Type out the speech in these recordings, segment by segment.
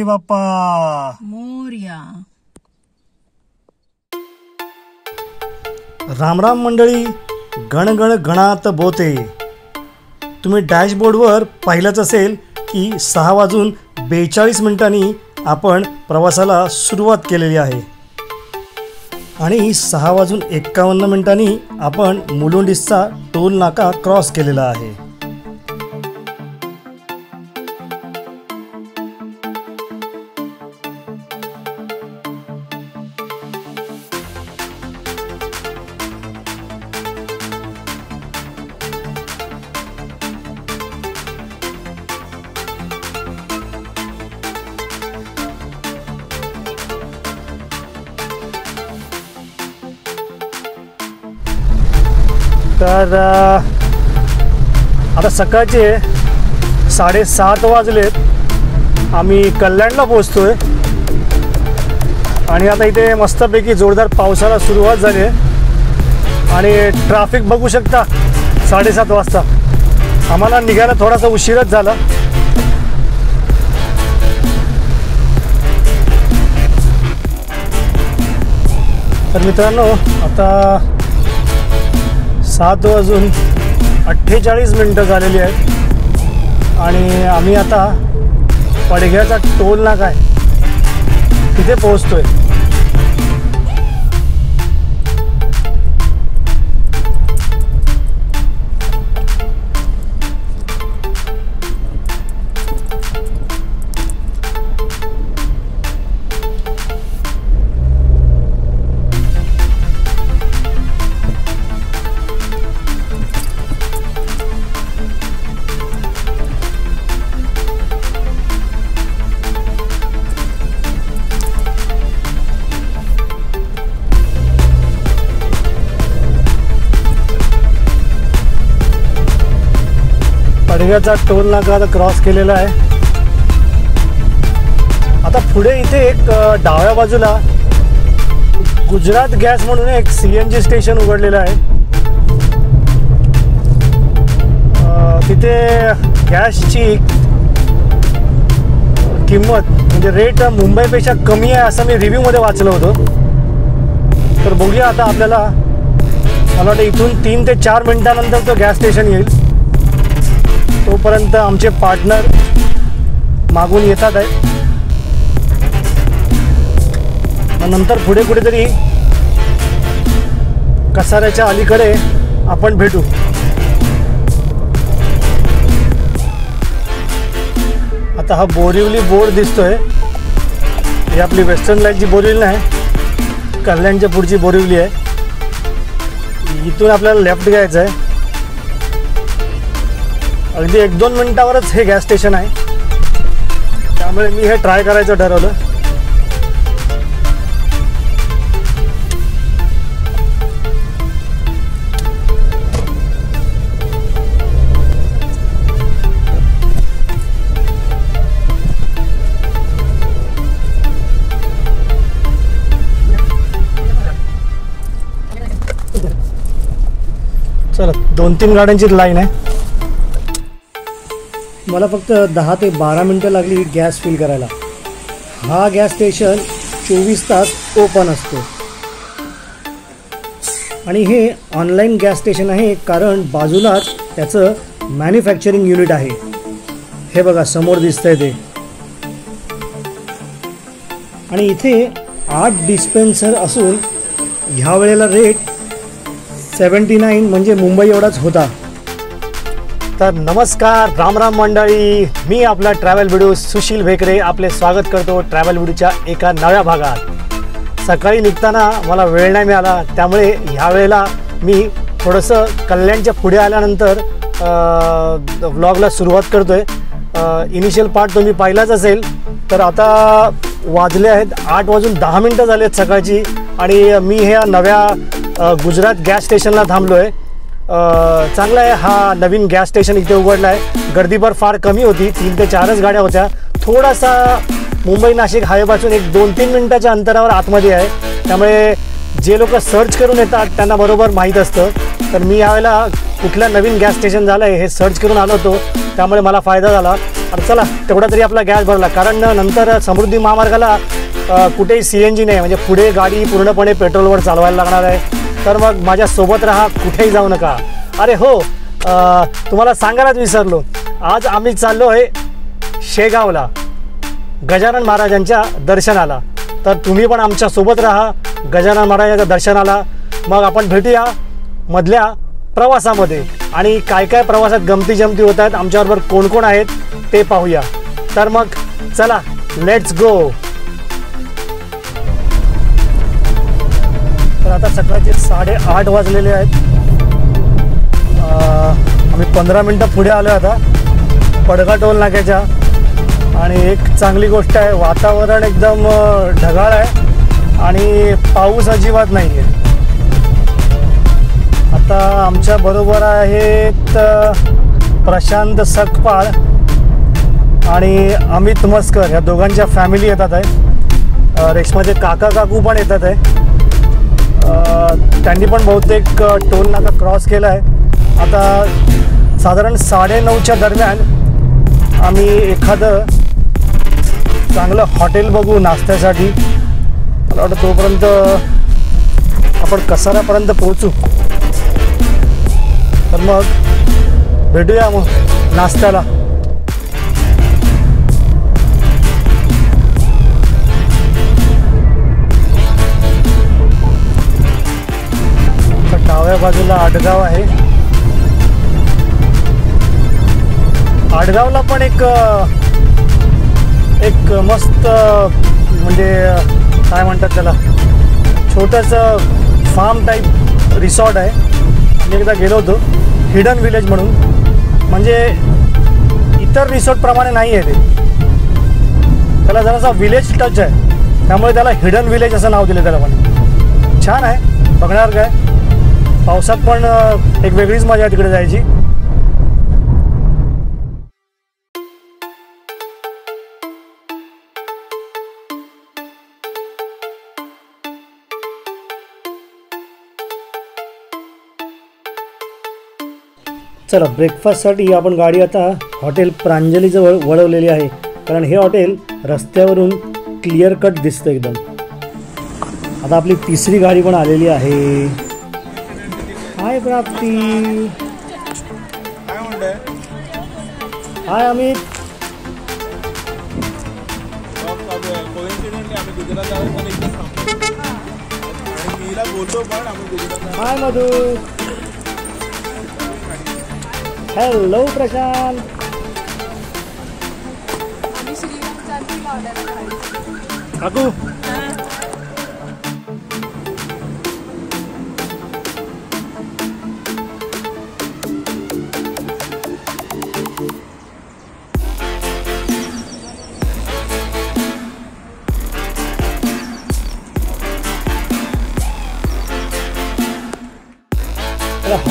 गणपती बाप्पा मोर्या रामराम मंडळी गणगण गणात बोते. तुम्ही डॅशबोर्डवर पाहिलंच असेल की सहा वाजून बेचाळीस मिनिटांनी आपण प्रवासाला सुरुवात केलेली आहे. आणि सहा वाजून एक्कावन्न मिनिटांनी आपण मुलुंडीसचा टोल नाका क्रॉस केलेला आहे. सकाळचे साडेसात वाजलेत. आम्ही कल्याणला पोचतोय आणि आता इथे मस्तपैकी जोरदार पावसाला सुरुवात झाली आहे. आणि ट्रॅफिक बघू शकता साडेसात वाजता. आम्हाला निघायला थोडासा उशीरच झाला. तर मित्रांनो आता सात वाजून अठ्ठेचाळीस मिनटं झालेली आहेत. आणि आम्ही आता पडघ्याचा टोल नाका आहे. तिथे आहे पडव्याचा टोल नाका आता क्रॉस केलेला आहे. आता पुढे इथे एक डाव्या बाजूला गुजरात गॅस म्हणून एक सी एन जी स्टेशन उघडलेलं आहे. तिथे गॅसची किंमत म्हणजे रेट मुंबईपेक्षा कमी आहे असं मी रिव्ह्यूमध्ये वाचलं होतं. तर बघूया आता आपल्याला मला वाटतं इथून तीन ते चार मिनटानंतर तो गॅस स्टेशन येईल. तोपर्यंत आमचे पार्टनर मागून येतात आहे. नंतर पुढे कुठेतरी कसाऱ्याच्या अलीकडे आपण भेटू. आता हा बोरिवली बोर्ड दिसतोय. ही आपली वेस्टर्न लाईनची बोरिवली नाही कल्याणच्या पुढची बोरिवली आहे. इथून आपल्याला लेफ्ट घ्यायचं आहे. अगदी एक दोन मिनिटावरच हे गॅस स्टेशन आहे. त्यामुळे मी हे ट्राय करायचं ठरवलं. चला दोन तीन गाड्यांची लाईन आहे. मला फक्त दहा ते बारा मिनटं लागली गॅस फिल करायला. हा गॅस स्टेशन चोवीस तास ओपन असतो. आणि हे ऑनलाईन गॅस स्टेशन आहे कारण बाजूलाच त्याचं मॅन्युफॅक्चरिंग युनिट आहे. हे बघा समोर दिसतंय ते. आणि इथे आठ डिस्पेन्सर असून ह्या वेळेला रेट सेवन्टी नाईन म्हणजे मुंबई एवढाच होता. तर नमस्कार रामराम मंडळी. मी आपला ट्रॅव्हल व्हिडिओ सुशील भेकरे आपले स्वागत करतो ट्रॅव्हल व्हिडिओच्या एका नव्या भागात. सकाळी निघताना मला वेळ नाही मिळाला त्यामुळे ह्या वेळेला मी थोडंसं कल्याणच्या पुढे आल्यानंतर व्लॉगला सुरुवात करतो आहे इनिशियल पार्ट तुम्ही पाहिलाच असेल तर आता वाजले आहेत आठ वाजून दहा मिनटं झाली आहेत सकाळची आणि मी ह्या नव्या गुजरात गॅस स्टेशनला थांबलो आहे चांगला आहे. हा नवीन गॅस स्टेशन इथे उघडला आहे गर्दीभर फार कमी होती. तीन ते चारच गाड्या होत्या. थोडासा मुंबई नाशिक हायवेपासून एक दोन तीन मिनटाच्या अंतरावर आतमध्ये आहे. त्यामुळे जे लोक सर्च करून येतात त्यांना बरोबर माहीत असतं. तर मी यावेळेला कुठलं नवीन गॅस स्टेशन झालं आहे हे सर्च करून आलो होतो. त्यामुळे मला फायदा झाला. आणि चला तेवढा तरी आपला गॅस भरला. कारण नंतर समृद्धी महामार्गाला कुठेही सी एन जी नाही. म्हणजे पुढे गाडी पूर्णपणे पेट्रोलवर चालवायला लागणार आहे. तर मग माझ्यासोबत राहा कुठेही जाऊ नका. अरे हो तुम्हाला सांगायलाच विसरलो. आज आम्ही चाललो आहे शेगावला गजानन महाराजांच्या दर्शनाला. तर तुम्ही पण आमच्यासोबत राहा गजानन महाराजांच्या दर्शनाला. मग आपण भेटूया मधल्या प्रवासामध्ये. आणि काय काय प्रवासात गमती जमती होत आहेत आमच्याबरोबर कोण कोण आहेत ते पाहूया. तर मग चला लेट्स गो तर आता सकाळचे साडेआठ वाजलेले आहेत. आम्ही पंधरा मिनटं पुढे आलो आता. पडगा टोल नाक्याच्या. आणि एक चांगली गोष्ट आहे वातावरण एकदम ढगाळ आहे. आणि पाऊस अजिबात नाही आहे आता आमच्या बरोबर आहेत प्रशांत सकपाळ आणि अमित मस्कर. ह्या दोघांच्या फॅमिली येतात आहे. रेश्माचे रेशमाचे काका काकू पण येतात आहे. त्यांनी पण बहुतेक टोल नाका क्रॉस केला आहे आता साधारण साडेनऊच्या दरम्यान आम्ही एखादं चांगलं हॉटेल बघू नाश्त्यासाठी. मला वाटतं तोपर्यंत आपण कसारापर्यंत पोहोचू. तर मग भेटूया मग नाश्त्याला. डाव्या बाजूला आडगाव आहे. आडगावला पण एक एक मस्त म्हणजे काय म्हणतात त्याला छोटंसं फार्म टाईप रिसॉर्ट आहे. मी एकदा गेलो होतो हिडन विलेज म्हणून. म्हणजे इतर रिसॉर्टप्रमाणे नाही आहे ते. त्याला जरासा विलेज टच आहे. त्यामुळे त्याला हिडन विलेज असं नाव दिलं त्याला पण. छान आहे बघणार काय. पावसात पण एक वेगळीच मजा आहे तिकडे जायची. चला ब्रेकफास्टसाठी आपण गाडी आता हॉटेल प्रांजलीजवळ वळवलेली आहे. कारण हे हॉटेल रस्त्यावरून क्लिअर कट दिसतं एकदम. आता आपली तिसरी गाडी पण आलेली आहे. हाय प्राप्ती काय म्हणताय हाय अमित जॉब चालू आहे कोइन्सिडेंटली आम्ही गुजरात आहोत पण इथे थांबलो आणि मी हिला बोलतो पण आम्ही गुजरात हाय मधू हॅलो प्रशांत काकू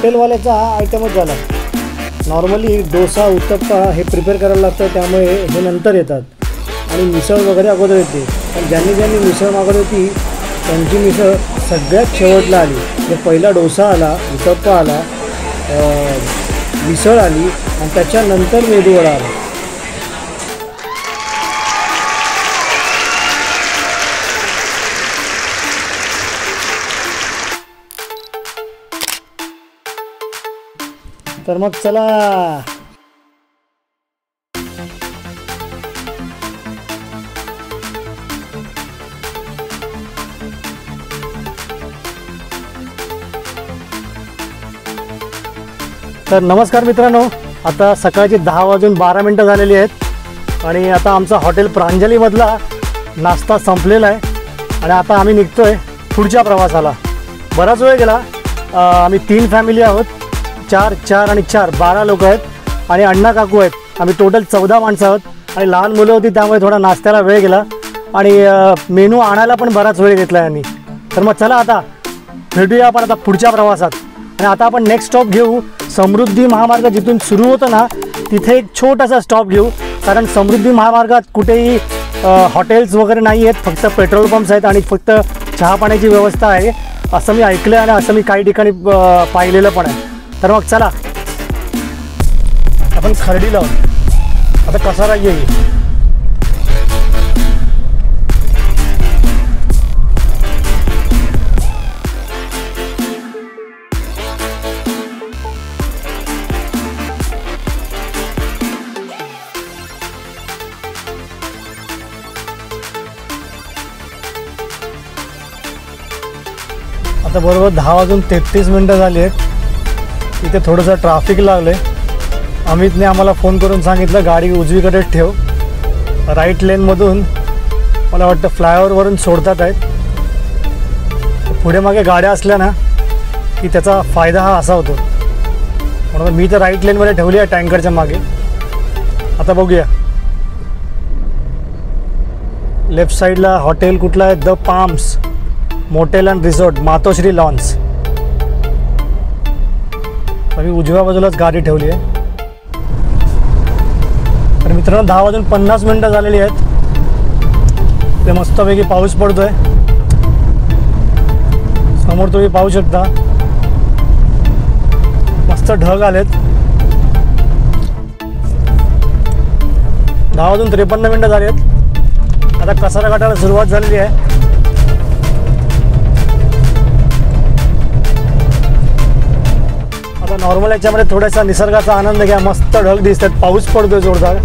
हॉटेलवाल्याचा हा आयटमच झाला. नॉर्मली डोसा उत्तप्पा हे प्रिपेअर करायला लागतं त्यामुळे हे नंतर येतात. आणि मिसळ वगैरे अगोदर येते. पण ज्यांनी ज्यांनी मिसळ मागवली होती त्यांची मिसळ सगळ्यात शेवटला आली. म्हणजे पहिला डोसा आला उत्तप्पा आला मिसळ आली आणि त्याच्यानंतर मेदूवडा आला. तर मग चला. तर नमस्कार मित्रांनो आता सकाळची दहा वाजून बारा मिनटं झालेली आहेत आणि आता आमचा हॉटेल प्रांजलीमधला नाश्ता संपलेला आहे आणि आता आम्ही निघतोय पुढच्या प्रवासाला. बराच वेळ गेला. आम्ही तीन फॅमिली आहोत. चार चार आणि चार. बारा लोक आहेत आणि अण्णा काकू आहेत. आम्ही टोटल चौदा माणसं आहोत. आणि लहान मुलं होती त्यामुळे थोडा नाश्त्याला वेळ गेला. आणि मेनू आणायला पण बराच वेळ घेतला यांनी तर मग चला आता भेटूया आपण आता पुढच्या प्रवासात. आणि आता आपण नेक्स्ट स्टॉप घेऊ. समृद्धी महामार्ग जिथून सुरू होतं ना तिथे एक छोटासा स्टॉप घेऊ. कारण समृद्धी महामार्गात कुठेही हॉटेल्स वगैरे नाही आहेत. फक्त पेट्रोल पंप्स आहेत आणि फक्त चहा पाण्याची व्यवस्था आहे. असं मी ऐकलं आहे आणि असं मी काही ठिकाणी पाहिलेलं पण आहे. तर मग चला. आपण खर्डी लावू आता कसारा येईल आता बरोबर दहा वाजून तेहतीस मिनटं झाली आहेत इथे थोडंसं ट्राफिक लागलं आहे अमितने आम्हाला फोन करून सांगितलं गाडी उजवीकडे ठेव. राईट लेनमधून मला वाटतं फ्लायओव्हरवरून सोडतात आहेत. पुढे मागे गाड्या असल्या ना की त्याचा फायदा हा असा होतो. म्हणून मी तर राईट लेनमध्ये ठेवली आहे टँकरच्या मागे. आता बघूया. लेफ्ट साईडला हॉटेल कुठलं आहे? The Palms motel and resort Matoshri lawns आम्ही उजव्या बाजूलाच गाडी ठेवली आहे. तर मित्रांनो दहा वाजून पन्नास मिनटं झालेली आहेत. ते मस्तपैकी पाऊस पडतोय. समोर तुम्ही पाहू शकता. मस्त ढग आलेत. दहा वाजून त्रेपन्न मिनटं झाली आहेत. आता कसारा घाटाला सुरुवात झालेली आहे. आता नॉर्मल याच्यामध्ये थोडासा निसर्गाचा आनंद घ्या. मस्त ढग दिसतात. पाऊस पडतोय जोरदार.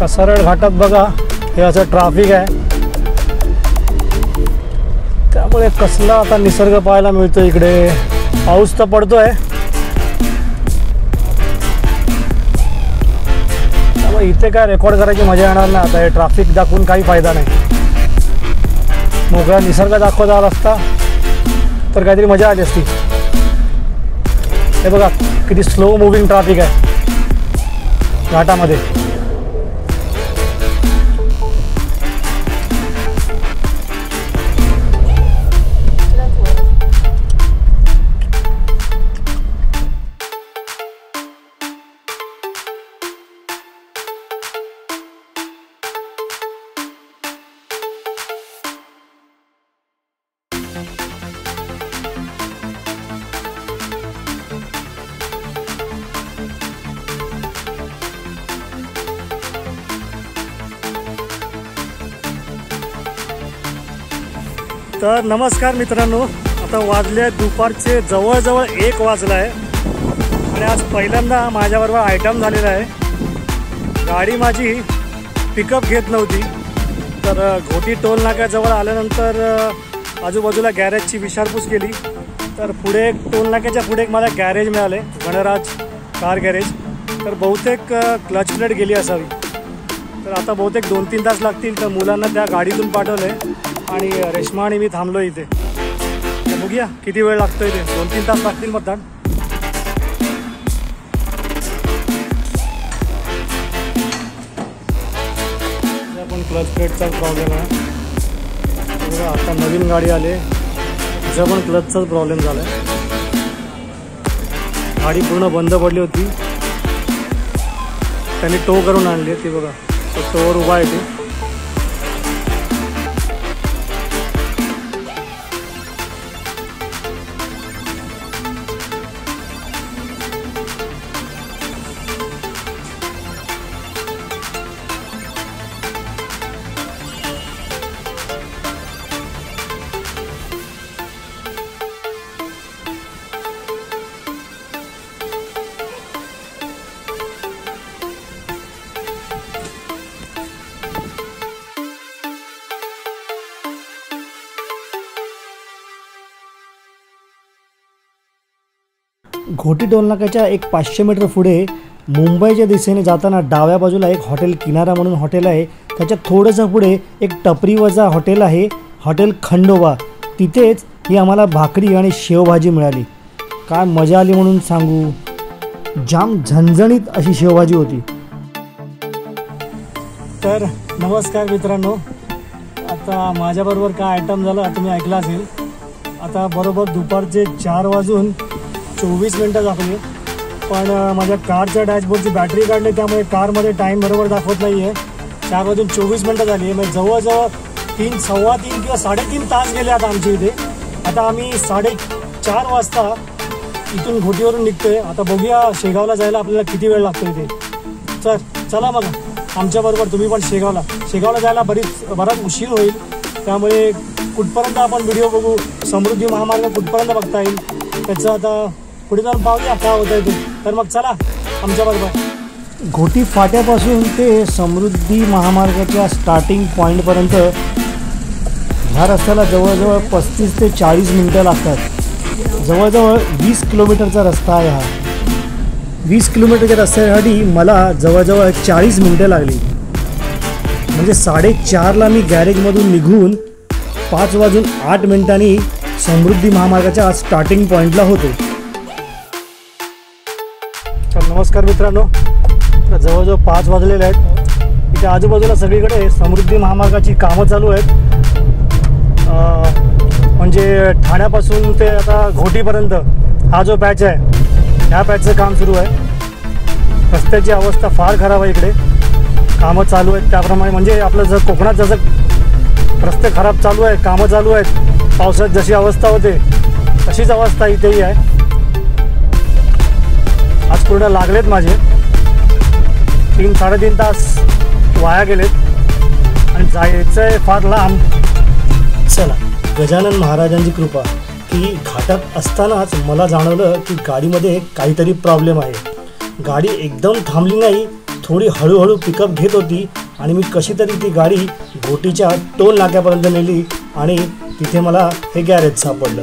कसरड घाटात बघा हे असं ट्राफिक आहे. त्यामुळे कसला आता निसर्ग पाहायला मिळतो इकडे? पाऊस तर पडतोय. मग इथे काय रेकॉर्ड करायची मजा येणार नाही आता. हे ट्रॅफिक दाखवून काही फायदा नाही. मोकळा निसर्ग दाखवत आला असता तर काहीतरी मजा आली असती. हे बघा किती स्लो मुव्हिंग ट्रॅफिक आहे. घाटामध्ये. तर नमस्कार मित्रांनो आता वाजले आहेत दुपारचे जवळजवळ एक वाजला आहे आणि आज पहिल्यांदा माझ्याबरोबर आयटम झालेला आहे. गाडी माझी पिकअप घेत नव्हती. तर घोटी टोल नाक्याजवळ आल्यानंतर आजूबाजूला गॅरेजची विचारपूस केली. तर पुढे एक टोल नाक्याच्या पुढे एक मला गॅरेज मिळाले गणराज कार गॅरेज तर बहुतेक क्लच प्लेट गेली असावी. तर आता बहुतेक दोन तीन तास लागतील तर मुलांना त्या गाडीतून पाठवलं आहे आणि रेश्मा आणि मी थांबलो इथे. बघूया किती वेळ लागतो इथे दोन तीन तास लागतील मतदान. पण क्लच प्लेटचाच प्रॉब्लेम आहे. बघा आता नवीन गाडी आली. तिचा पण क्लचचाच प्रॉब्लेम झाला आहे गाडी पूर्ण बंद पडली होती. त्यांनी टो करून आणली ती बघा. तो टोवर उभा आहे ती. घोटी टोलनाक्याच्या एक पाचशे मीटर पुढे मुंबईच्या दिशेने जाताना डाव्या बाजूला एक हॉटेल किनारा म्हणून हॉटेल आहे. त्याच्या थोडंसं पुढे एक टपरीवजा हॉटेल आहे. हॉटेल खंडोबा. तिथेच ही आम्हाला भाकरी आणि शेवभाजी मिळाली. काय मजा आली म्हणून सांगू? जाम झणझणीत अशी शेवभाजी होती. तर नमस्कार मित्रांनो. आता माझ्याबरोबर काय आयटम झाला तुम्ही ऐकला असेल. आता बरोबर दुपारचे चार वाजून चोवीस मिनटं दाखवली पण माझ्या कारच्या डॅशबोर्डची बॅटरी काढली त्यामुळे कारमध्ये टाईम बरोबर दाखवत नाही आहे चार वाजून चोवीस मिनटं झाली. म्हणजे जवळजवळ तीन सव्वा तीन किंवा साडेतीन तास गेले आता आमच्या इथे. आता आम्ही साडेचार वाजता इथून घोटीवरून निघतोय. आता बघूया शेगावला जायला आपल्याला किती वेळ लागतो इथे. चल चला मग आमच्याबरोबर तुम्ही पण शेगावला. शेगावला जायला बरीच बराच उशीर होईल. त्यामुळे कुठपर्यंत आपण व्हिडिओ बघू समृद्धी महामार्ग कुठपर्यंत बघता येईल त्याचं आता पुढे जाऊन पाहूया काय होतं ते. तर मग चला आमच्याबरोबर. घोटी फाट्यापासून ते समृद्धी महामार्गाच्या स्टार्टिंग पॉईंटपर्यंत ह्या रस्त्याला जवळजवळ पस्तीस ते चाळीस मिनटं लागतात. जवळजवळ वीस किलोमीटरचा रस्ता आहे हा. वीस किलोमीटरच्या रस्त्यासाठी मला जवळजवळ चाळीस मिनटं लागली. म्हणजे साडेचारला मी गॅरेजमधून निघून पाच वाजून आठ मिनिटांनी समृद्धी महामार्गाच्या स्टार्टिंग पॉईंटला होतो. नमस्कार मित्रांनो. जवळजवळ पाच वाजलेले आहेत. इथे आजूबाजूला सगळीकडे समृद्धी महामार्गाची कामं चालू आहेत. म्हणजे ठाण्यापासून ते आता घोटीपर्यंत हा जो पॅच आहे ह्या पॅचचं काम सुरू आहे. रस्त्याची अवस्था फार खराब आहे इकडे. कामं चालू आहेत. त्याप्रमाणे म्हणजे आपलं जर कोकणात जसं रस्ते खराब चालू आहे कामं चालू आहेत पावसात जशी अवस्था होते तशीच अवस्था इथेही आहे. आज पूर्ण लागलेत माझे. तीन साडेतीन तास वाया गेलेत. आणि जायचं आहे फार लांब. चला गजानन महाराजांची कृपा. की घाटात असतानाच मला जाणवलं की गाडीमध्ये काहीतरी प्रॉब्लेम आहे. गाडी एकदम थांबली नाही थोडी हळूहळू पिकअप घेत होती आणि मी कशी तरी ती गाडी घोटीच्या टोल नाक्यापर्यंत नेली आणि तिथे मला हे गॅरेज सापडलं.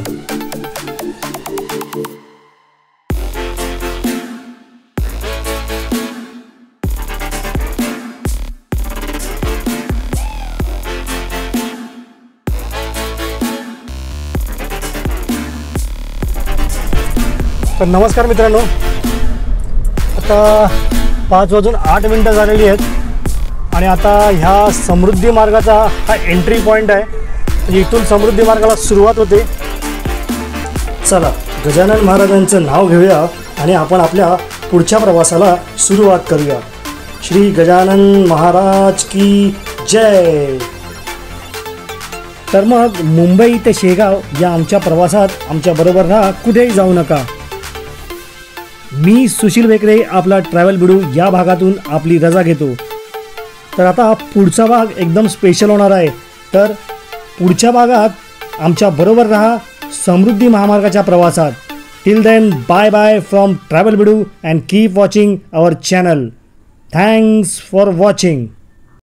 तर नमस्कार मित्रांनो. आता पाच वाजून आठ मिनटं झालेली आहेत. आणि आता ह्या समृद्धी मार्गाचा हा एंट्री पॉईंट आहे. म्हणजे इथून समृद्धी मार्गाला सुरुवात होते. चला गजानन महाराजांचं नाव घेऊया आणि आपण आपल्या पुढच्या प्रवासाला सुरुवात करूया. श्री गजानन महाराज की जय. तर मग मुंबई ते शेगाव या आमच्या प्रवासात आमच्या बरोबर राहा. कुठेही जाऊ नका. मी सुशील बेकरे आपला ट्रॅव्हल बिडू या भागातून आपली रजा घेतो. तर आता पुढचा भाग एकदम स्पेशल होणार आहे. तर पुढच्या भागात आमच्या बरोबर राहा समृद्धी महामार्गाच्या प्रवासात. Till then bye bye from travel Bidu and keep watching our channel thanks for watching